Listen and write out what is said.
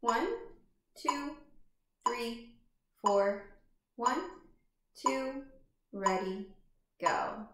One, two, three, four. One, two, ready, go.